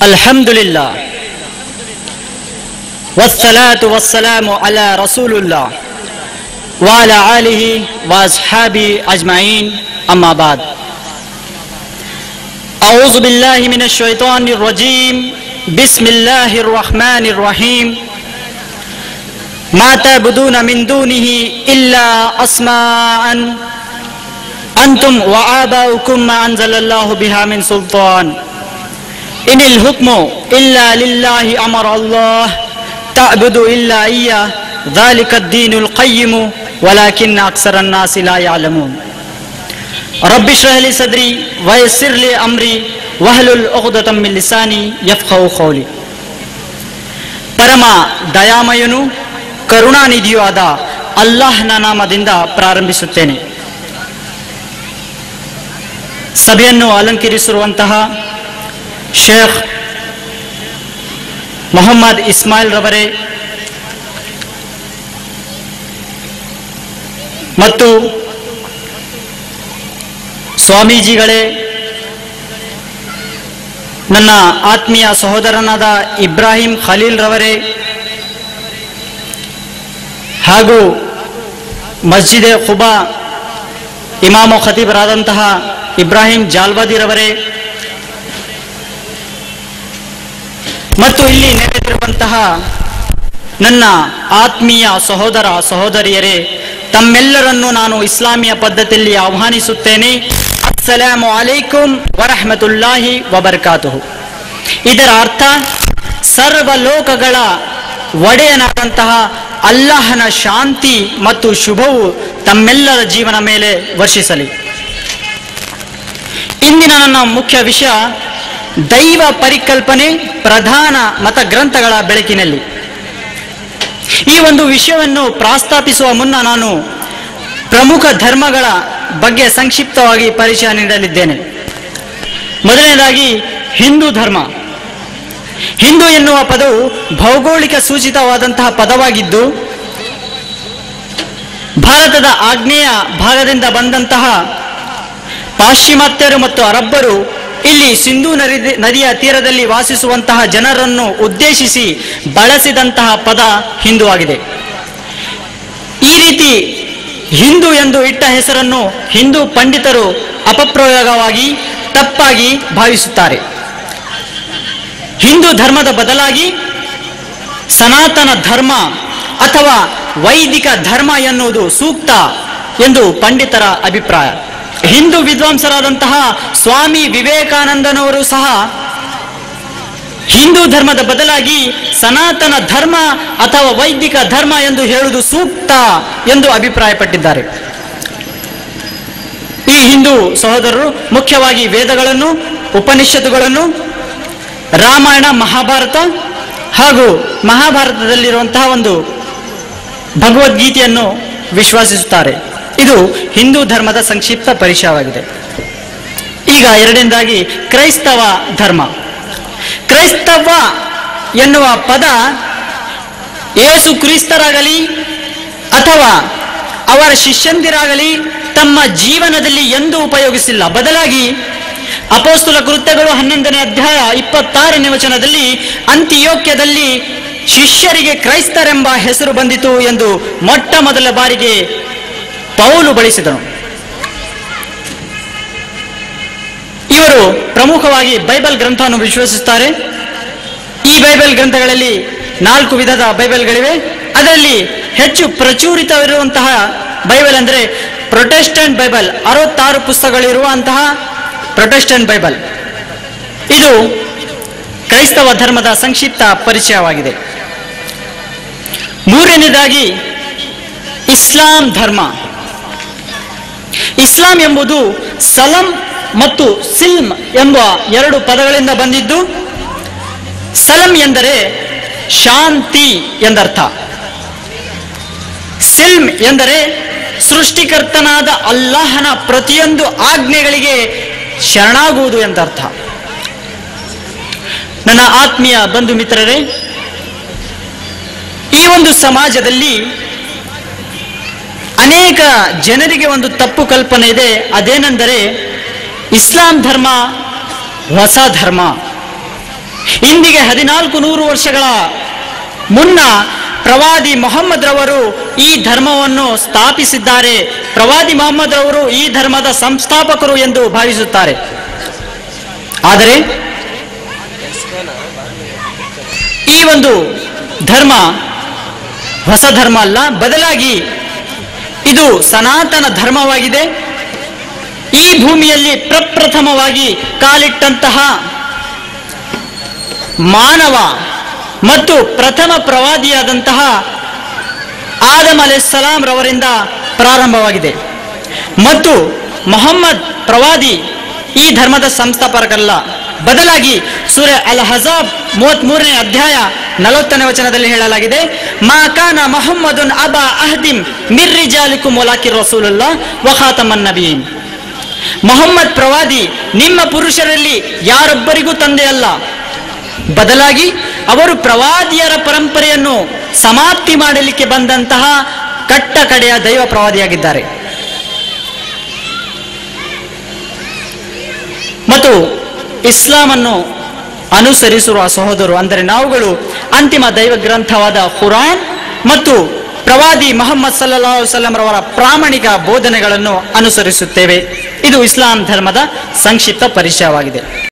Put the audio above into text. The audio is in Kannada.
الحمد للہ وسلاۃ وسلم علی رسول اللہ وعلی علیہ واصحابی اجمعین، اما بعد۔ اعوذ باللہ من الشیطان الرجیم، بسم اللہ الرحمن الرحیم۔ ما تعبدون من دونه الا اسماء۔ انتم وآباؤکم ما انزل اللہ بها من سلطان۔ إن الحكم إلا لله أمر الله تعبد إلا إياه ذلك الدين القيم ولكن أكثر الناس لا يعلمون رب اشرح لي صدري ويسر لي أمري واحلل عقدة من لساني يفقهوا قولي ಪರಮ ದಯಾಮಯನು ಕರುಣಾನಿಧಿಯೂ ಆದ ಅಲ್ಲಾಹ್ನ ನಾಮದಿಂದ ಪ್ರಾರಂಭಿಸುತ್ತೇನೆ ಸಭೆಯನ್ನು ಅಲಂಕರಿಸಿರುವಂತಹ ಶೇಖ್ ಮೊಹಮ್ಮದ್ ಇಸ್ಮಾಯಿಲ್ ರವರೇ ಮತ್ತು ಸ್ವಾಮೀಜಿಗಳೇ, ನನ್ನ ಆತ್ಮೀಯ ಸಹೋದರನಾದ ಇಬ್ರಾಹಿಂ ಖಲೀಲ್ ರವರೇ ಹಾಗೂ ಮಸ್ಜಿದೆ ಖುಬಾ ಇಮಾಮು ಖತೀಬ್ರಾದಂತಹ ಇಬ್ರಾಹಿಂ ಜಾಲ್ವಾದಿರವರೇ ಮತ್ತು ಇಲ್ಲಿ ನೆರೆದಿರುವಂತಹ ನನ್ನ ಆತ್ಮೀಯ ಸಹೋದರ ಸಹೋದರಿಯರೇ, ತಮ್ಮೆಲ್ಲರನ್ನು ನಾನು ಇಸ್ಲಾಮಿಯ ಪದ್ಧತಿಯಲ್ಲಿ ಆಹ್ವಾನಿಸುತ್ತೇನೆ. ಅಸ್ಸಲಾಮು ಅಲೈಕುಂ ವರಹಮತುಲ್ಲಾಹಿ ವಬರ್ಕಾತು ಇದರ ಅರ್ಥ, ಸರ್ವ ಲೋಕಗಳ ಒಡೆಯನಾದಂತಹ ಅಲ್ಲಾಹನ ಶಾಂತಿ ಮತ್ತು ಶುಭವು ತಮ್ಮೆಲ್ಲರ ಜೀವನ ಮೇಲೆ ವರ್ಷಿಸಲಿ. ಇಂದಿನ ನನ್ನ ಮುಖ್ಯ ವಿಷಯ ದೈವ ಪರಿಕಲ್ಪನೆ ಪ್ರಧಾನ ಮತ ಗ್ರಂಥಗಳ ಬೆಳಕಿನಲ್ಲಿ. ಈ ಒಂದು ವಿಷಯವನ್ನು ಪ್ರಸ್ತಾಪಿಸುವ ಮುನ್ನ ನಾನು ಪ್ರಮುಖ ಧರ್ಮಗಳ ಬಗ್ಗೆ ಸಂಕ್ಷಿಪ್ತವಾಗಿ ಪರಿಚಯ ನೀಡಲಿದ್ದೇನೆ. ಮೊದಲನೇದಾಗಿ ಹಿಂದೂ ಧರ್ಮ. ಹಿಂದೂ ಎನ್ನುವ ಪದವು ಭೌಗೋಳಿಕ ಸೂಚಿತವಾದಂತಹ ಪದವಾಗಿದ್ದು, ಭಾರತದ ಆಗ್ನೇಯ ಭಾಗದಿಂದ ಬಂದಂತಹ ಪಾಶ್ಚಿಮಾತ್ಯರು ಮತ್ತು ಅರಬ್ಬರು ಇಲ್ಲಿ ಸಿಂಧೂ ನದಿ ನದಿಯ ತೀರದಲ್ಲಿ ವಾಸಿಸುವಂತಹ ಜನರನ್ನು ಉದ್ದೇಶಿಸಿ ಬಳಸಿದಂತಹ ಪದ ಹಿಂದೂ ಆಗಿದೆ. ಈ ರೀತಿ ಹಿಂದೂ ಎಂದು ಇಟ್ಟ ಹೆಸರನ್ನು ಹಿಂದೂ ಪಂಡಿತರು ಅಪಪ್ರಯೋಗವಾಗಿ, ತಪ್ಪಾಗಿ ಭಾವಿಸುತ್ತಾರೆ. ಹಿಂದೂ ಧರ್ಮದ ಬದಲಾಗಿ ಸನಾತನ ಧರ್ಮ ಅಥವಾ ವೈದಿಕ ಧರ್ಮ ಎನ್ನುವುದು ಸೂಕ್ತ ಎಂದು ಪಂಡಿತರ ಅಭಿಪ್ರಾಯ. ಹಿಂದೂ ವಿದ್ವಾಂಸರಾದಂತಹ ಸ್ವಾಮಿ ವಿವೇಕಾನಂದನವರು ಸಹ ಹಿಂದೂ ಧರ್ಮದ ಬದಲಾಗಿ ಸನಾತನ ಧರ್ಮ ಅಥವಾ ವೈದಿಕ ಧರ್ಮ ಎಂದು ಹೇಳುವುದು ಸೂಕ್ತ ಎಂದು ಅಭಿಪ್ರಾಯಪಟ್ಟಿದ್ದಾರೆ. ಈ ಹಿಂದೂ ಸಹೋದರರು ಮುಖ್ಯವಾಗಿ ವೇದಗಳನ್ನು, ಉಪನಿಷತ್ತುಗಳನ್ನು, ರಾಮಾಯಣ, ಮಹಾಭಾರತ ಹಾಗೂ ಮಹಾಭಾರತದಲ್ಲಿರುವಂತಹ ಒಂದು ಭಗವದ್ಗೀತೆಯನ್ನು ವಿಶ್ವಾಸಿಸುತ್ತಾರೆ. ಇದು ಹಿಂದೂ ಧರ್ಮದ ಸಂಕ್ಷಿಪ್ತ ಪರಿಚಯವಾಗಿದೆ. ಈಗ ಎರಡನೇದಾಗಿ ಕ್ರೈಸ್ತವ ಧರ್ಮ. ಕ್ರೈಸ್ತವ ಎನ್ನುವ ಪದ ಏಸು ಕ್ರಿಸ್ತರಾಗಲಿ ಅಥವಾ ಅವರ ಶಿಷ್ಯಂದಿರಾಗಲಿ ತಮ್ಮ ಜೀವನದಲ್ಲಿ ಎಂದೂ ಉಪಯೋಗಿಸಿಲ್ಲ. ಬದಲಾಗಿ ಅಪೋಸ್ತುಲ ಕೃತ್ಯಗಳು ಹನ್ನೊಂದನೇ ಅಧ್ಯಾಯ ಇಪ್ಪತ್ತಾರನೇ ವಚನದಲ್ಲಿ ಅಂತ್ಯೋಕ್ಯದಲ್ಲಿ ಶಿಷ್ಯರಿಗೆ ಕ್ರೈಸ್ತರೆಂಬ ಹೆಸರು ಬಂದಿತು ಎಂದು ಮೊಟ್ಟ ಮೊದಲ ಬಾರಿಗೆ ಪೌಲು ಬಳಸಿದನು. ಇವರು ಪ್ರಮುಖವಾಗಿ ಬೈಬಲ್ ಗ್ರಂಥವನ್ನು ವಿಶ್ವಸಿಸುತ್ತಾರೆ. ಈ ಬೈಬಲ್ ಗ್ರಂಥಗಳಲ್ಲಿ ನಾಲ್ಕು ವಿಧದ ಬೈಬಲ್ಗಳಿವೆ. ಅದರಲ್ಲಿ ಹೆಚ್ಚು ಪ್ರಚುರಿತವಿರುವಂತಹ ಬೈಬಲ್ ಅಂದರೆ ಪ್ರೊಟೆಸ್ಟೆಂಟ್ ಬೈಬಲ್, ಅರವತ್ತಾರು ಪುಸ್ತಕಗಳಿರುವಂತಹ ಪ್ರೊಟೆಸ್ಟೆಂಟ್ ಬೈಬಲ್. ಇದು ಕ್ರೈಸ್ತವ ಧರ್ಮದ ಸಂಕ್ಷಿಪ್ತ ಪರಿಚಯವಾಗಿದೆ. ಮೂರನೇದಾಗಿ ಇಸ್ಲಾಂ ಧರ್ಮ. ಇಸ್ಲಾಂ ಎಂಬುದು ಸಲಂ ಮತ್ತು ಸಿಲ್ಮ್ ಎಂಬ ಎರಡು ಪದಗಳಿಂದ ಬಂದಿದ್ದು. ಸಲಂ ಎಂದರೆ ಶಾಂತಿ ಎಂದರ್ಥ. ಸಿಲ್ಮ್ ಎಂದರೆ ಸೃಷ್ಟಿಕರ್ತನಾದ ಅಲ್ಲಾಹನ ಪ್ರತಿಯೊಂದು ಆಜ್ಞೆಗಳಿಗೆ ಶರಣಾಗುವುದು ಎಂದರ್ಥ. ನನ್ನ ಆತ್ಮೀಯ ಬಂಧು ಮಿತ್ರರೇ, ಈ ಒಂದು ಸಮಾಜದಲ್ಲಿ ಅನೇಕ ಜನರಿಗೆ ಒಂದು ತಪ್ಪು ಕಲ್ಪನೆ ಇದೆ. ಅದೇನೆಂದರೆ ಇಸ್ಲಾಂ ಧರ್ಮ, ಹೊಸ ಧರ್ಮ. ಇಂದಿಗೆ ಹದಿನಾಲ್ಕು ನೂರು ವರ್ಷಗಳ ಮುನ್ನ ಪ್ರವಾದಿ ಮೊಹಮ್ಮದ್ ರವರು ಈ ಧರ್ಮವನ್ನು ಸ್ಥಾಪಿಸಿದ್ದಾರೆ. ಪ್ರವಾದಿ ಮೊಹಮ್ಮದ್ ರವರು ಈ ಧರ್ಮದ ಸಂಸ್ಥಾಪಕರು ಎಂದು ಭಾವಿಸುತ್ತಾರೆ. ಆದರೆ ಈ ಒಂದು ಧರ್ಮ ಹೊಸ ಧರ್ಮ ಅಲ್ಲ, ಬದಲಾಗಿ ಇದು ಸನಾತನ ಧರ್ಮವಾಗಿದೆ. ಈ ಭೂಮಿಯಲ್ಲಿ ಪ್ರಪ್ರಥಮವಾಗಿ ಕಾಲಿಟ್ಟಂತಹ ಮಾನವ ಮತ್ತು ಪ್ರಥಮ ಪ್ರವಾದಿಯಾದಂತಹ ಆದಮ್ ಸಲಾಂ ರವರಿಂದ ಪ್ರಾರಂಭವಾಗಿದೆ. ಮತ್ತು ಮೊಹಮ್ಮದ್ ಪ್ರವಾದಿ ಈ ಧರ್ಮದ ಸಂಸ್ಥಾಪಕರಲ್ಲ. ಬದಲಾಗಿ ಸೂರ್ಯ ಅಲ್ ಹಜಾಬ್ ಮೂವತ್ತ್ ಮೂರನೇ ಅಧ್ಯಾಯ ನಲವತ್ತನೇ ವಚನದಲ್ಲಿ ಹೇಳಲಾಗಿದೆ, ಮಾ ಕಾನ ಮೊಹಮ್ಮದುನ್ ಅಬಾ ಅಹದಿಮ್ ಮಿರ್ರಿ ಜಾಲಿಕು ಮೊಲಾಕಿ ರಸೂಲುಲ್ಲಾ ವಖಾತಮನ್ ನಬೀನ್. ಮೊಹಮ್ಮದ್ ಪ್ರವಾದಿ, ನಿಮ್ಮ ಪುರುಷರಲ್ಲಿ ಯಾರೊಬ್ಬರಿಗೂ ತಂದೆ ಅಲ್ಲ. ಬದಲಾಗಿ, ಅವರು ಪ್ರವಾದಿಯರ ಪರಂಪರೆಯನ್ನು ಸಮಾಪ್ತಿ ಮಾಡಲಿಕ್ಕೆ ಬಂದಂತಹ ಕಟ್ಟ ಕಡೆಯ ದೈವ ಪ್ರವಾದಿಯಾಗಿದ್ದಾರೆ. ಮತ್ತು ಇಸ್ಲಾಮನ್ನು ಅನುಸರಿಸಿರುವ ಸಹೋದರು ಅಂದರೆ ನಾವುಗಳು ಅಂತಿಮ ದೈವ ಗ್ರಂಥವಾದ ಖುರಾನ್ ಮತ್ತು ಪ್ರವಾದಿ ಮೊಹಮ್ಮದ್ ಸಲ್ಲಾ ವಸಲ್ಲಂ ರವರ ಪ್ರಾಮಾಣಿಕ ಬೋಧನೆಗಳನ್ನು ಅನುಸರಿಸುತ್ತೇವೆ. ಇದು ಇಸ್ಲಾಂ ಧರ್ಮದ ಸಂಕ್ಷಿಪ್ತ ಪರಿಚಯವಾಗಿದೆ.